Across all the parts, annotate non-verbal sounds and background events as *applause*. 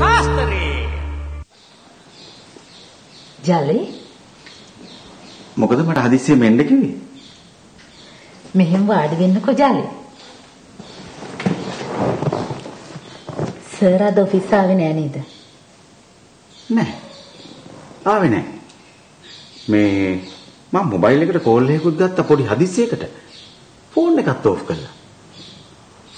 ශාස්ත්‍රයේ ජලේ මොකද මට හදිස්සියෙම එන්න කිව්වේ? මෙහෙම වාඩි වෙන්නකෝ ජලේ. සර් අද ඔෆිස් ආවේ නෑ නේද? නෑ. ආවේ නෑ. මේ මම මොබයිල් එකට කෝල් එකකුත් ගත්තා පොඩි හදිස්සියකට. ෆෝන් එකත් ඕෆ් කළා.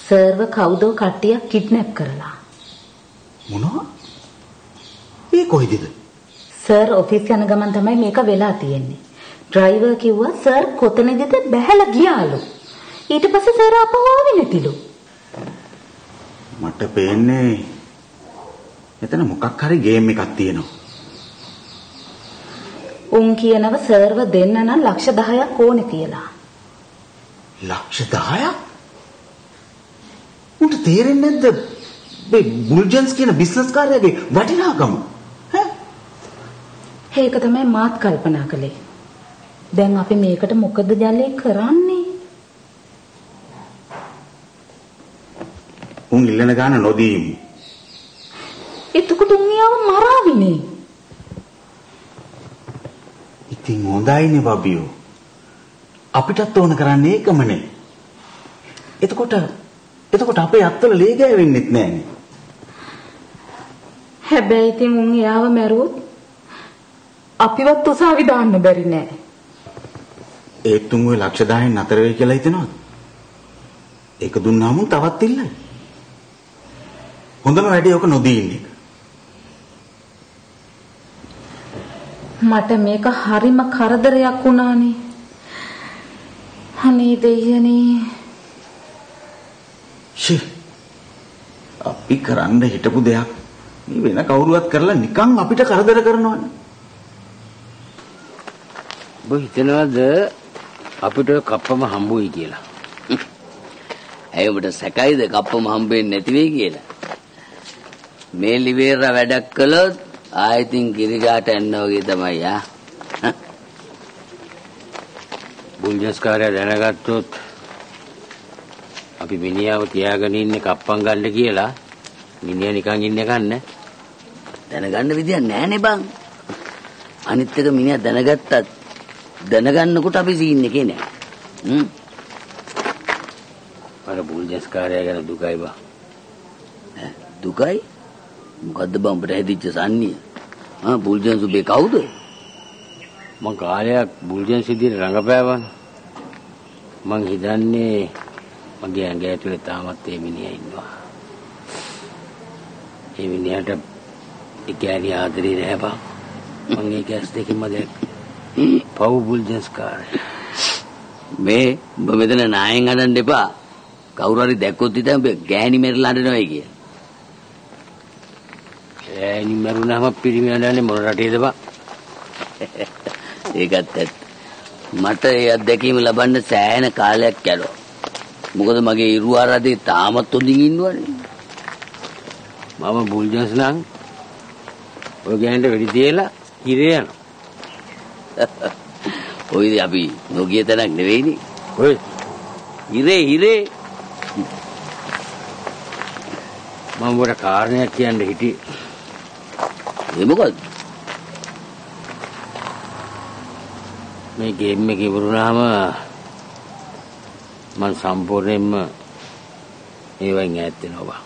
සර්ව කවුදෝ කට්ටියක් කිඩ්නැප් කරලා. මොනවා? ඒ කොයිදද? සර් ඔෆිස් යන ගමන් තමයි මේක වෙලා තියෙන්නේ. ඩ්‍රයිවර් කිව්වා සර් කොතනදද බැහැලා ගියාලු. ඊට පස්සේ සර් ආපහු ආවේ නැතිලු. මට පේන්නේ එතන මොකක් හරි ගේම් එකක් තියෙනවා. උන් කියනව සර්ව දෙන්න නම් ලක්ෂ 10ක් ඕනේ කියලා. ලක්ෂ 10ක්? උන්ට තේරෙන්නේ නැද්ද මේ බුල්ජන්ස් කියන බිස්නස් කාර්යයේ වටිනාකම? ඈ? ඒක තමයි මාත් කල්පනා කළේ. දැන් අපි මේකට මොකද ජලේ කරන්නේ? උන් ඉල්ලන ගාන නොදීමු. එතකොට උන් යාව මරාවිනේ. ඉතින් හොඳයිනේ බබියෝ. අපිටත් ඕන කරන්නේ ඒකමනේ. එතකොට එතකොට අපේ අත්වල ලේ ගෑවෙන්නෙත් නෑනේ. හැබැයි ඉතින් උන් යාව මැරුවොත් අපිවත් උසාවි දාන්න බැරි නෑ. ඒත් තුන් ඔය ලක්ෂ 10න් නතර වෙයි කියලා හිතනවද? ඒක දුන්නාම තවත් ඉල්ලයි. හොඳම වැඩේ ඔක නොදී ඉන්න එක. මට මේක හරිම කරදරයක් වුණානේ. අනේ දෙයනේ. ෂි. අපි කරන්න හිටපු දෙයක් මේ වෙන කවුරුවත් කරලා නිකන් අපිට කරදර කරනවනේ. ඔබ හිතනවද අපිට කප්පම හම්බුයි කියලා? ඇයි ඔබට සැකයිද කප්පම හම්බෙන්නේ නැති වෙයි කියලා? මේ ලිවේරා වැඩක් කළොත් ආයෙතින් ගිරිගාට යන්න වගේ තමයි ආ. බුල්ජස් කාර්යය දැනගත්තොත් අපි මිනිහාව තියාගෙන ඉන්නේ කප්පම් ගන්න කියලා මිනිහා නිකන් ඉන්න ගන්න. දැනගන්න විදියක් නැහැනේ බං. අනිත් එක මිනිහා දැනගත්තත් දැනගන්නකොට අපි සීන් එකේ නෑ. හ්ම්. අර බුල්ජස් කාර්යය ගැන දුකයි බා. දුකයි? මොකද්ද බං උඹට හැදිච්ච සන්නිය? ආ බුල්ජන් සුබේ කවුද? මං කාලයක් බුල්ජන් සිද්ධියට රඟපෑවනේ. මං හිතන්නේ මගේ ඇඟ ඇතුලේ තාමත් ඒ මිනිහා ඉන්නවා. ඒ මිනිහට ඒ කෑලි ආදරේ නැහැ බං. මං ඒක ඇස් දෙකින්ම දැක්කේ. පව් බුල්ජන්ස් කාර්යය. මේ උඹ මෙතන නායෙන් හදන්න එපා. කවුරු හරි දැක්කොත් ඉතින් උඹ ගෑණි මෙරලා හදනවා කිය. ඈනි මරුණාම පිරිමි හදන්නේ මොන රටේද බං? *laughs* ඒකත් ඇත්ත. මට ඒ අත්දැකීම ලබන්න සෑහෙන කාලයක් යනවා. මොකද මගේ ඉරුවාරදේ තාමත් හොඳින් ඉන්නවනේ. මම බුල්ජන්ස් නම් ඔය ගෑනට වෙඩි තියලා ඉරේ යනවා. *laughs* ඔයද අපි නොගිය තැනක් නෙවෙයිනේ. ඔය ඉරේ ඉරේ මම ඔබට කාරණයක් කියන්න හිටියේ. ඒ මොකද? මේ ගේම් එක ඉවරුනහම මම සම්පූර්ණයෙන්ම ඒවෙන් ඈත් වෙනවා.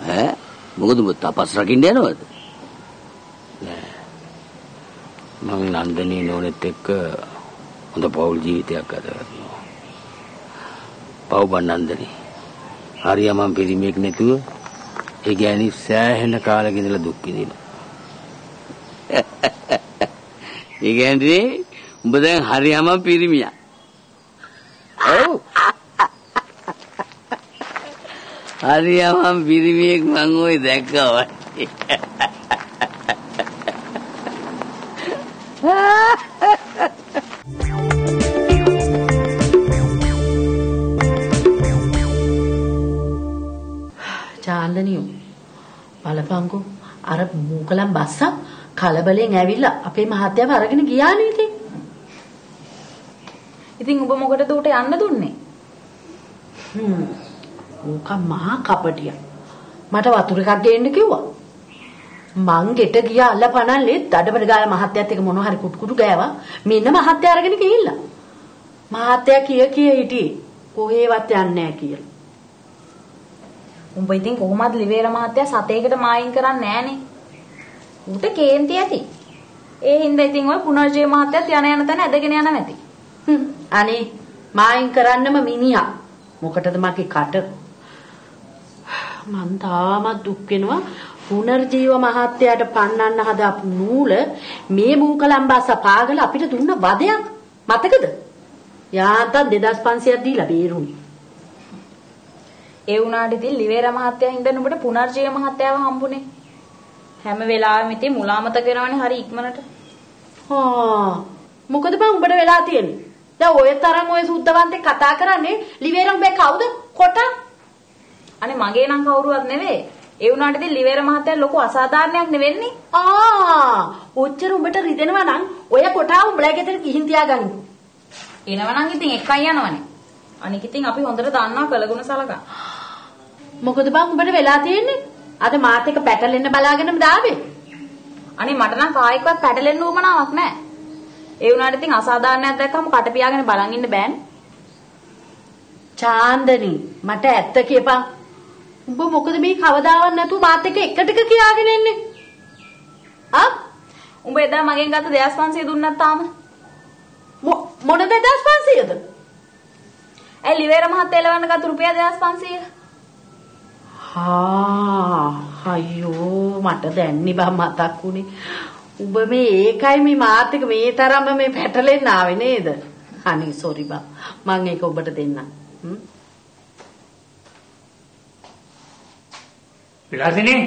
ඈ මොකද උඹ තපස් රකින්න යනවද? නෑ. මං නන්දනී නෝනෙත් එක්ක හොඳ පෞල් ජීවිතයක් ගත කරනවා. පව් බන්නන්දනී. හරිය මං පිරිමියෙක් නැතුව ඒ ගෑණි සෑහෙන කාලෙක ඉඳලා දුක් විඳිනවා. *laughs* ඒ කියන්නේ උඹ දැන් හරියම පිරිමියා. ඔව්. *laughs* හරියම පිරිමියෙක් මං ওই දැක්කා *laughs* චාන්දනියෝ බලපංකෝ අර මූකලම් බස්සක් කලබලෙන් ඇවිල්ලා අපේ මහත්තයාව අරගෙන ගියානේ ඉතින්. ඉතින් ඔබ මොකටද උට යන්න දුන්නේ? හ්ම්. ඌක මහා කපටියා. මට වතුර එකක් ගේන්න කිව්වා. මං ගෙට ගියා අල්ල පනල්ලේ දඩබඩ ගාල මහත්තයත් එක මොන හරි කුටු කුටු ගෑවා. මෙන්න මහත්තයා අරගෙන ගිහිල්ලා. මහත්තයා කිය කිය හිටියේ කොහේවත් යන්නේ නැහැ කියලා. උඹ ඉතින් කොහොමද ලිවේර මහත්තයා සතේකට මායින් කරන්නේ නැහනේ. ඌට කේන්ති ඇති. ඒ හින්දා ඉතින් ඔය පුනර්ජය මහත්තයාත් යන යන තැන ඇදගෙන යන නැති. හ්ම්. අනේ මායින් කරන්නම මිනිහා. මොකටද මගේ කට? මං තාමත් දුක් වෙනවා. පුනර්ජීව මහත්තයාට පන්නන්න හදාපු නූල මේ මූකලම්බාස පාගල අපිට දුන්න වදයක් මතකද? යාන්තම් 2500ක් දීලා බේරුණි. ඒ වුණාට ඉතින් ලිවේර මහත්තයා හින්දා නුඹට පුනර්ජය මහත්තයාව හම්බුනේ. හැම වෙලාවෙම ඉතින් මුලාමත කරනවනේ හරි ඉක්මනට. හා මොකද බං උඹට වෙලා තියෙන්නේ? දැන් ඔය තරම් ඔය සුද්ධවන්තේ කතා කරන්නේ ලිවේර උඹේ කවුද? කොට? අනේ මගේ නම් කවුරුවත් නෙවෙයි. ඒ වුණාට ඉතින් ලිවේර මහත්තයා ලොකු අසාධාරණයක් නෙවෙන්නේ. ආ ඔච්චර උඹට රිදෙනවා නම් ඔය කොටා උඹලා ගෙදර ගිහින් තියාගන්න. එනවනම් ඉතින් එකයි යනවනේ. අනික ඉතින් අපි හොඳට දන්නවා කළගුණ සලකා. මොකද බං උඹට වෙලා තියෙන්නේ? අද මාත් එක පැටලෙන්න බලාගෙනම දාවේ. අනේ මට නම් කායිකවත් පැටලෙන්න උවමනාවක් නැහැ. ඒ වුණාට ඉතින් අසාධාරණයක් දැක්කම කට පියාගෙන බලන් ඉන්න බෑනේ. චාන්දනි මට ඇත්ත කියපන්. උඹ මොකද මේ කවදාවත් නැතුව මාත් එක්ක එකටක කියාගෙන ඉන්නේ? ආ උඹ එදා මගෙන් ගත්ත 2500 දුන්නත් තාම. මොන 2500ද? ඇයි ලිවේර මහත්තයා එලවන්න ගත්ත රුපියල් 2500? හා අයියෝ මට දැන්නේ බා මතක් වුණේ. උඹ මේ ඒකයි මේ මාත් එක්ක මේ තරම්ම මේ පැටලෙන්න ආවේ නේද? අනේ සෝරි බා. මං ඒක ඔබට දෙන්නම්. හ්ම්? විලාසිනී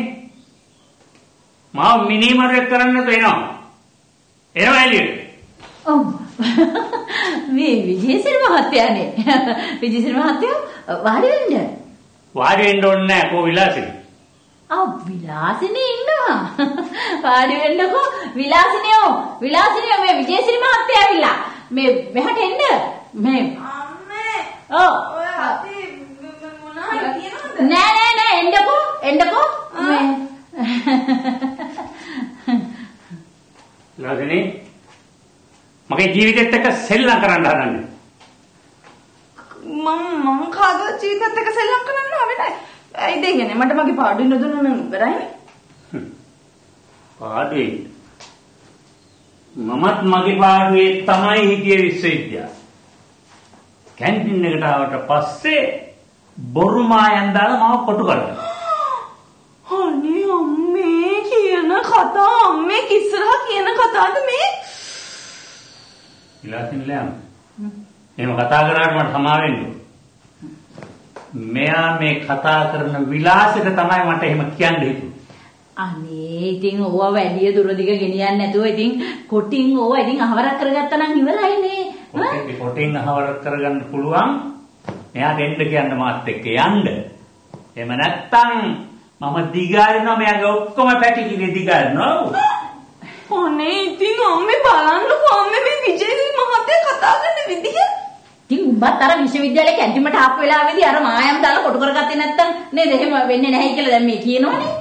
මාව මිනිමරයක් කරන්න තේනවා එනවා එළියට ඔව් මේ විජේසිරි මහත්තයානේ විජේසිරි මහත්තයා වාඩි වෙන්න වාඩි වෙන්න ඕනේ නැහැ. කෝ විලාසිනී? ආ විලාසිනේ ඉන්නවා. වාඩි වෙන්නකෝ. විලාසිනියෝ විලාසිනියෝ මේ විජේසිරි මහත්තයා ඇවිල්ලා. මේ මෙහාට එන්න. මේ අම්මේ ඔව් ඔය අපි මොනවා කියනවද? නෑ නෑ නෑ. එන්නකෝ. එන්නකෝ. මේ විලාසිනී මගේ ජීවිතෙත් එක්ක සෙල්ලම් කරන්න හදන්නේ. මම මම කාදවත් ජීවිතත් එක්ක සෙල්ලම් කරන්න ආවේ නැහැ. ඇයි දෙන්නේ මට මගේ පාඩුවේ නොදුන්න නම් ඉවරයිනේ. පාඩුවේ මමත් මගේ පාඩුවේ තමයි හිටියේ විශ්වවිද්‍යාල කැන්ටින් එකට ආවට පස්සේ බොරු මායන් දාලා මාව කොටු කරගත්තා අනේ අම්මේ කියන කතා අම්මේ ඉස්සරහ කියන කතාවද මේ? විලාසිනී ලෑම එහෙම කතා කරාට මට සමා වෙන්න ඕන. මෙයා මේ කතා කරන විලාසෙට තමයි මට එහෙම කියන්න හිතුනේ. අනේ ඉතින් ඕවා වැඩි දුර දිග ගෙනියන්නේ නැතුව ඉතින් කොටින් ඕවා ඉතින් අහවරක් කරගත්තා නම් ඉවරයිනේ ඈ? පොටේ පොටින් අහවර කරගන්න පුළුවන්. මෙයාට එන්න කියන්න මාත් එක්ක යන්න. එහෙම නැත්තම් මම දිගාරිනවා මෙයාගේ ඔක්කොම පැටිකිලි දිගාරිනවා. අනේ ඉතින් අම්මේ බලන්නකෝ අම්මේ මේ විජේසිරි මහත්තයා කතා කරන විදිහ. ඉතින් උඹත් අර විශ්වවිද්‍යාලේ කැන්ටිමට ආපු වෙලාවේදී අර මායම් දාලා කොටු කරගත්තේ නැත්තම් නේද එහෙම වෙන්නේ නැහැ කියලා දැන් මේ කියනවනේ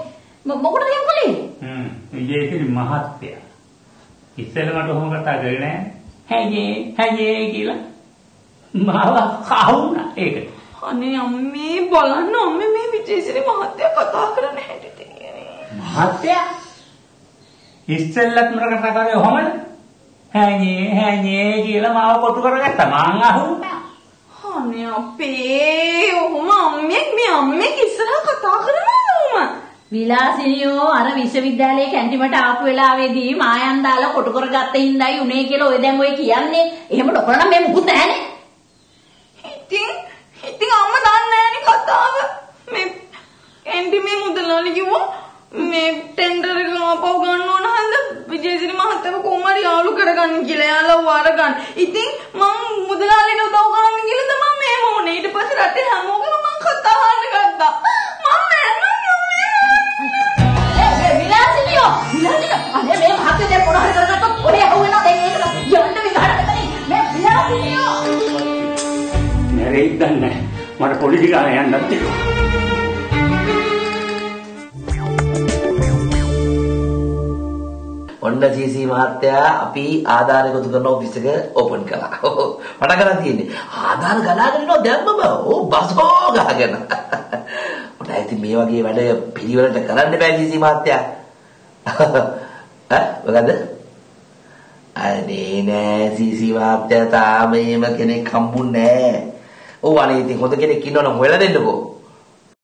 මොකටද එහෙම කළේ හ්ම් විජේසිරි මහත්තයා. ඉස්සෙල්ලා මට ඔහොම කතා කරේ නෑ. හැජේ හැජේ කියලා. මාව කවුනා ඒකට. අනේ අම්මේ බලන්න අම්මේ මේ විජේසිරි මහත්තයා කතා කරන හැටි තියෙන්නේ. මහත්තයා ඉස්සෙල්ලත් මට කතා කරේ ඔහොමද? හැජේ හැජේ කියලා මාව කොටු කරගත්තා. මං අහුණා. අනේ අපේ ඔහොම අම්මෙක් මේ අම්මෙක් ඉස්සරහ කතා කරනවද ඔහොම? විලාසිනියෝ අර විශ්වවිද්‍යාලයේ කැන්ටිමට ආපු වෙලාවේදී මායම් දාලා කොටු කරගත්ත හින්දායි උනේ කියලා ඔය දැන් ඔය කියන්නේ එහෙම නොකරනම් මේ මුකුත් නැහනේ ඉතින් ඉතින් අම්මා දන්නේ නැණි කතාව. මේ එන්ටි මේ මුදලාලි කිව්වා මේ ටෙන්ඩර් එක ආපහු ගන්න ඕන හන්ද විජේසිරි මහත්තයව කොහොම හරි යාළු කරගන්න කියලා යාළුව අරගන්න. ඉතින් මම මුදලාලිට උදව් කරන්න කියලා තමයි මේ මොනේ. ඊට පස්සේ රටේ හැමෝගෙම මම කතා අහන්න ගත්තා. මම ඒ විලාසිනියෝ විලාසිනියෝ අනේ මේ මහත්තයා දැන් මොන හරි කරගත්තොත් ඔය ඇහුවෙනවා දැන් ඒක යන්න විකාර මෙතනින් මේ විලාසිනියෝ නැරෙයිද නැහැ. මට පොලිටි ගාන යන්නත් තියෙනවා. ඔන්න සීසී මහත්තයා අපි ආධාර එකතු කරන ඔෆිස් එක ඕපන් කළා. *laughs* මට කරලා තියෙන්නේ ආධාර ගලාගෙන ඉනවා දැම්මම. ඕ බසෝ ගහගෙන. *laughs* මට ඉතින් මේ වගේ වැඩ පිළිවෙලට කරන්න බෑ සීසී මහත්තයා. *laughs* ඈ මොකද? අනේ නෑ සීසී මහත්තයා තාම එහෙම කෙනෙක් හම්බුන්නේ නෑ. ඔව් අනේ ඉතින් හොඳ කෙනෙක් ඉන්නවනම් හොයලා දෙන්නකෝ.